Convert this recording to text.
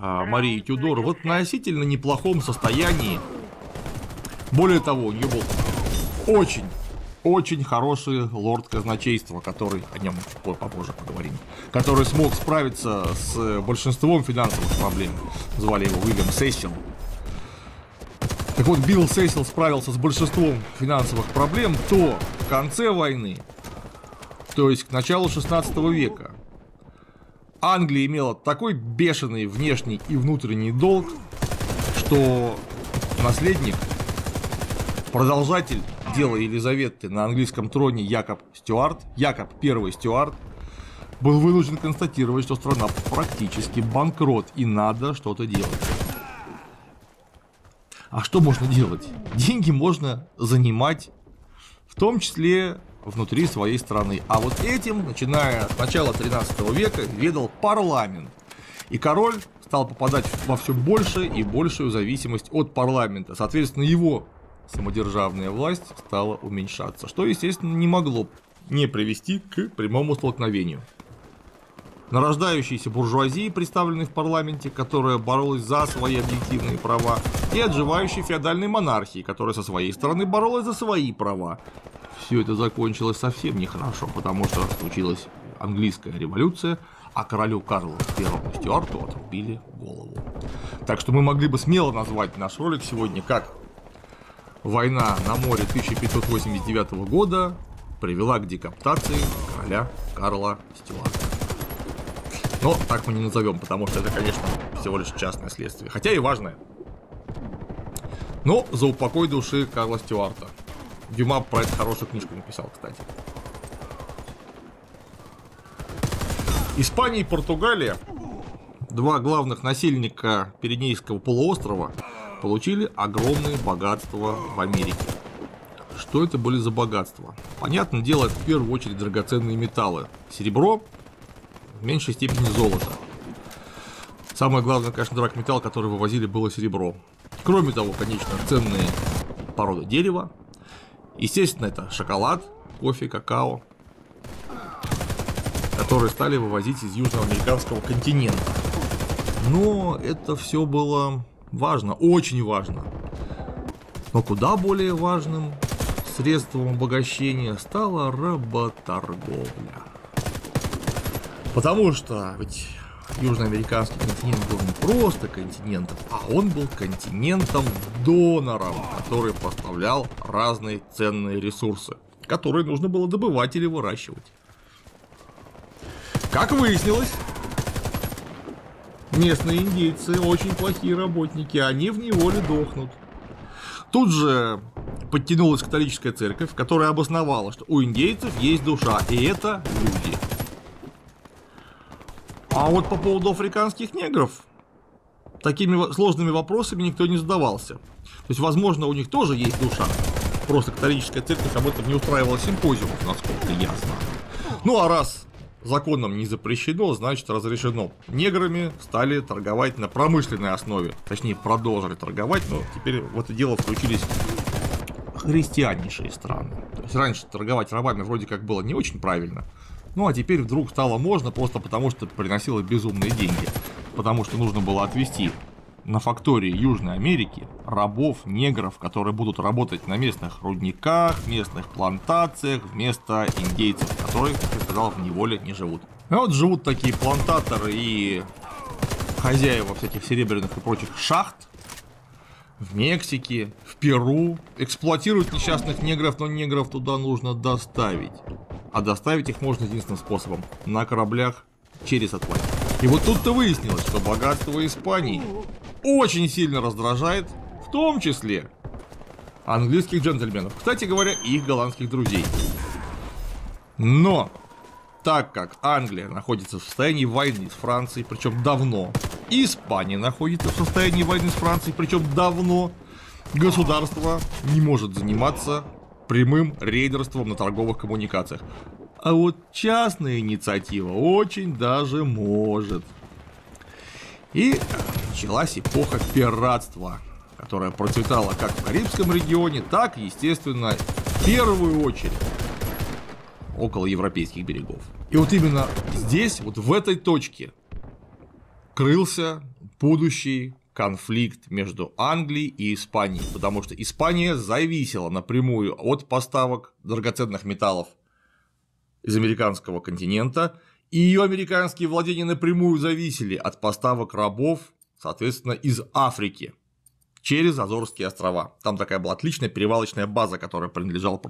а, Марии Тюдор в относительно неплохом состоянии. Более того, у нее был очень очень хороший лорд казначейства, который, о нем попозже поговорим, который смог справиться с большинством финансовых проблем. Звали его Уильям Сессил. Так вот, Билл Сесил справился с большинством финансовых проблем, то в конце войны, то есть к началу 16 века, Англия имела такой бешеный внешний и внутренний долг, что наследник, продолжатель дела Елизаветы на английском троне Якоб Стюарт, Якоб I Стюарт, был вынужден констатировать, что страна практически банкрот и надо что-то делать. А что можно делать? Деньги можно занимать, в том числе внутри своей страны. А вот этим, начиная с начала 13 века, ведал парламент. И король стал попадать во все большую и большую зависимость от парламента. Соответственно, его самодержавная власть стала уменьшаться, что, естественно, не могло не привести к прямому столкновению. Нарождающейся буржуазии, представленной в парламенте, которая боролась за свои объективные права, и отживающей феодальной монархии, которая со своей стороны боролась за свои права. Все это закончилось совсем нехорошо, потому что случилась английская революция, а королю Карлу I Стюарту отрубили голову. Так что мы могли бы смело назвать наш ролик сегодня как Война на море 1589 года привела к декаптации короля Карла Стюарта. Но так мы не назовем, потому что это, конечно, всего лишь частное следствие. Хотя и важное. Но за упокой души Карла Стюарта. Дюма про это хорошую книжку написал, кстати. Испания и Португалия, два главных насильника Пиренейского полуострова, получили огромные богатства в Америке. Что это были за богатства? Понятное дело, это в первую очередь драгоценные металлы. Серебро, в меньшей степени золото. Самое главное, конечно, драгметалл, который вывозили, было серебро. Кроме того, конечно, ценные породы дерева. Естественно, это шоколад, кофе, какао, которые стали вывозить из южноамериканского континента. Но это все было важно, очень важно. Но куда более важным средством обогащения стала работорговля. Потому что ведь южноамериканский континент был не просто континентом, а он был континентом-донором, который поставлял разные ценные ресурсы, которые нужно было добывать или выращивать. Как выяснилось, Местные индейцы очень плохие работники, они в неволе дохнут. Тут же подтянулась католическая церковь, которая обосновала, что у индейцев есть душа, и это люди. А вот по поводу африканских негров, такими сложными вопросами никто не задавался. То есть, возможно, у них тоже есть душа. Просто католическая церковь об этом не устраивала симпозиум, насколько я знаю. Ну а раз законом не запрещено, значит разрешено. Неграми стали торговать на промышленной основе, точнее продолжили торговать, но теперь в это дело включились христианнейшие страны. То есть раньше торговать рабами вроде как было не очень правильно, ну а теперь вдруг стало можно просто потому, что приносило безумные деньги, потому что нужно было отвезти на фактории Южной Америки рабов, негров, которые будут работать на местных рудниках, местных плантациях, вместо индейцев, которые, как я сказал, в неволе не живут. И вот живут такие плантаторы и хозяева всяких серебряных и прочих шахт в Мексике, в Перу, эксплуатируют несчастных негров, но негров туда нужно доставить. А доставить их можно единственным способом – на кораблях через Атлантику. И вот тут-то выяснилось, что богатство Испании очень сильно раздражает, в том числе английских джентльменов. Кстати говоря, их голландских друзей. Но, так как Англия находится в состоянии войны с Францией, причем давно, и Испания находится в состоянии войны с Францией, причем давно, государство не может заниматься прямым рейдерством на торговых коммуникациях. А вот частная инициатива очень даже может. И началась эпоха пиратства, которая процветала как в Карибском регионе, так, естественно, в первую очередь около европейских берегов. И вот именно здесь, вот в этой точке, крылся будущий конфликт между Англией и Испанией, потому что Испания зависела напрямую от поставок драгоценных металлов из американского континента, и ее американские владения напрямую зависели от поставок рабов, соответственно, из Африки через Азорские острова. Там такая была отличная перевалочная база, которая принадлежала